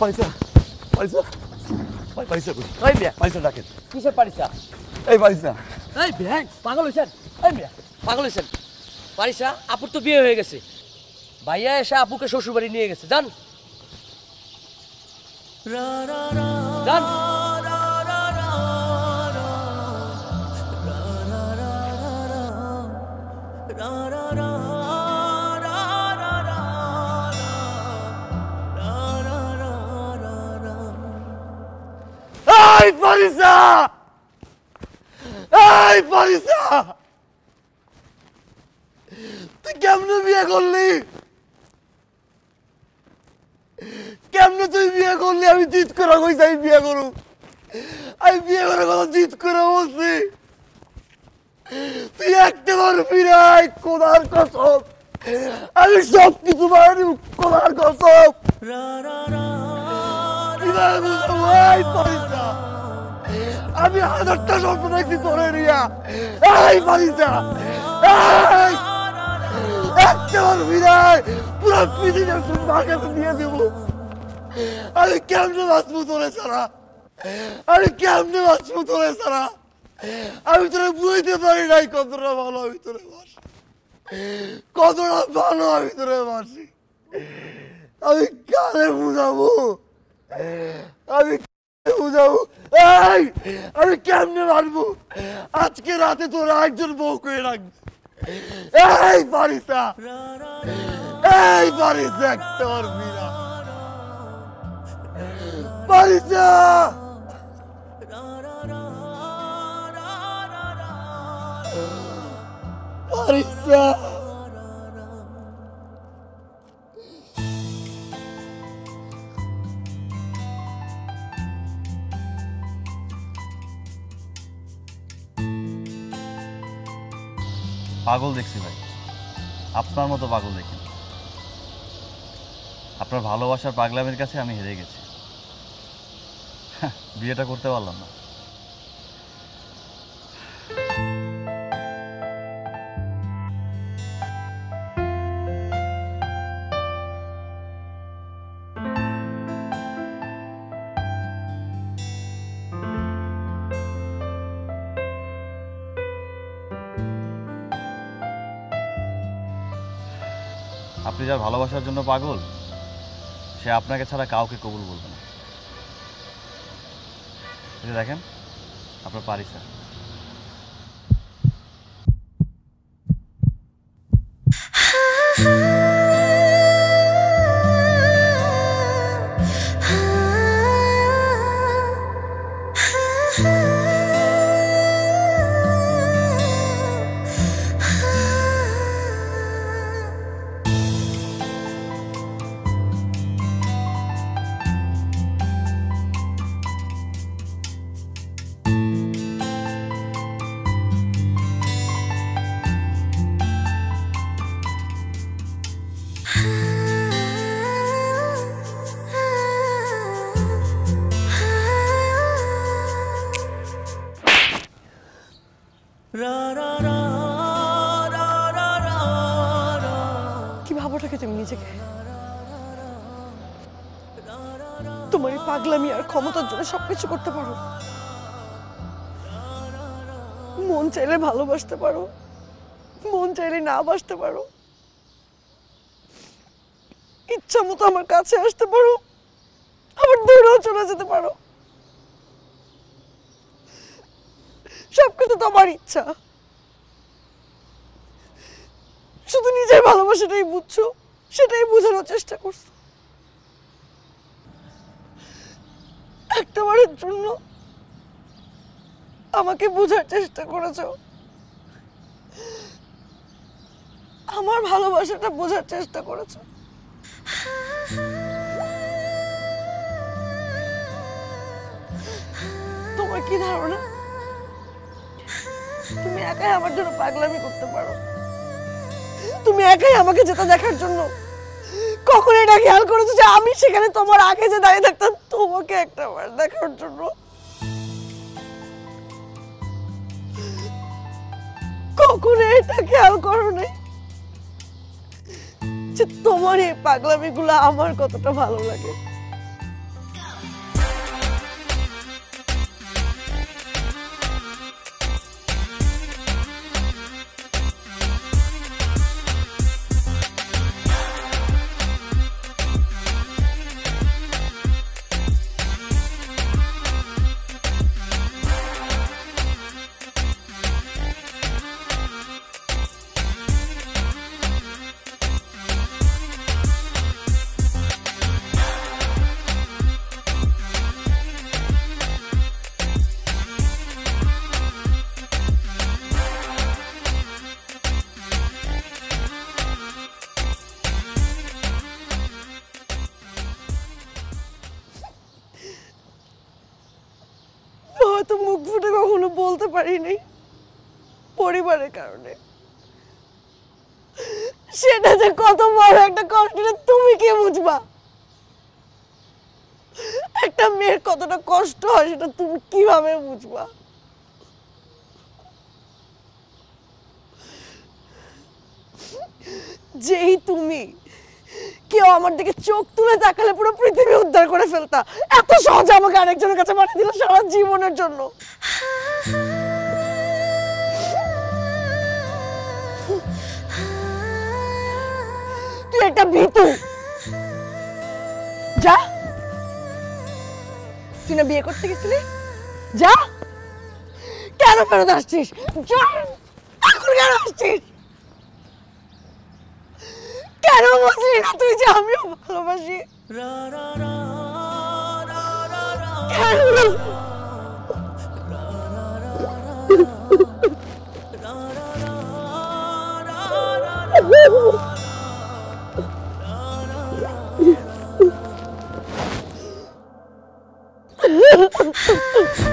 পারিসা পারিসা পারিসা কই? ওই মিয়া পারিসা ডাকেন কিসের পারিসা এই পারিসা এই পাগল হইছেন? এই মিয়া পাগল হয়েছেন পারিসা আপুর তো বিয়ে হয়ে গেছে। ভাইয়া এসে আপুকে শ্বশুরবাড়ি নিয়ে গেছে। জান যান। এই পারিসা এই পারিসা তুই কেমনে বিয়ে করলি কেমনে তুই বিয়ে করলি আমি জিত করে কইছি আমি বিয়ে করু আমি বিয়ে করার কথা জিত করে বলছি তুই একটা বার ফিরাই কোদার কসম আমি সব কিছু মারি কোদার কসম কীভাবে বুঝাবো এই পারিসা আমি হাজারটা স্বপ্ন দেখছি তোরে রিয়া এই পারিসা এই! একটা বার ফিরাই পুরো পৃথিবী তোর মার কাছে দিয়ে দেবো। আমি কেমনে বাঁচবো তোরে ছাড়া? আমি কেমনে বাঁচবো তোরে ছাড়া? আমি তোরে বুঝতে পারি নাই কতটা ভালো আমি তোরে বাসি কতটা ভালো আমি তোরে বাসি আমি কারে বুঝাবো? আমি কারে বুঝাবো এই আমি কেমনে মারবো আজকে রাতে তোরা একজন বউ করে রাখবে এই পারিসা এই পারিসা একটা ওর মীরা পারিসা পারিসা পাগল দেখছি ভাই। আপনার মতো পাগল দেখি আপনার ভালোবাসার পাগলামের কাছে আমি হেরে গেছি। হ্যাঁ, বিয়েটা করতে পারলাম না। আপনি যার ভালোবাসার জন্য পাগল সে আপনাকে ছাড়া কাউকে কবুল বলবে না যে দেখেন আপনার পারি পারিসা কি ভাবোটাকে তুমি নিজেকে? তোমার এই পাগলামি আর ক্ষমতার জন্য সবকিছু করতে পারো। মন চাইলে ভালোবাসতে পারো। মন চাইলে না বাসতে পারো। ইচ্ছা মতো আমার কাছে আসতে পারো। আবার দূরেও চলে যেতে পারো। সবকিছু তোমার ইচ্ছা। শুধু নিজের ভালোবাসাটাই বুঝছ, সেটাই বোঝানোর চেষ্টা করছ। একটাবারের জন্য আমাকে বোঝার চেষ্টা করেছ। আমার ভালোবাসাটা বোঝার চেষ্টা করেছ। তোমার কি ধারণা? তুমি একাই আমার জন্য পাগলামি করতে পারো। তুমি একাই আমাকে যেতে দেখার জন্য কখন এটা খেয়াল করেছ যে আমি সেখানে তোমার আগে যে দাঁড়িয়ে থাকতাম, তোমাকে একটা বার দেখার জন্য? কখনো এটা খেয়াল করো যে তোমার এই পাগলামিগুলো আমার কতটা ভালো লাগে? ফুটে কখনো বলতে পারিনি পরিবারের কারণে। সেটা যে কত বড় একটা কষ্ট তুমি কে বুঝবা? একটা মেয়ের কতটা কষ্ট হয়, সেটা তুমি কীভাবে বুঝবা? যেই তুমি কেউ আমার দিকে চোখ তুলে তাকালে পুরো পৃথিবী উদ্ধার করে ফেলতা। এত সহজে আমাকে আরেকজনের কাছে পাঠিয়ে দিল সারা জীবনের জন্য। তুই একটা ভীতু। যা। তুই না বিয়ে করতে গেছিলি? যা। কেন ফেরত আসছিস? এখন কেন আসছিস? কেন বুঝলি না তুই যে আমিও ভালোবাসি? কেন? বুঝলি?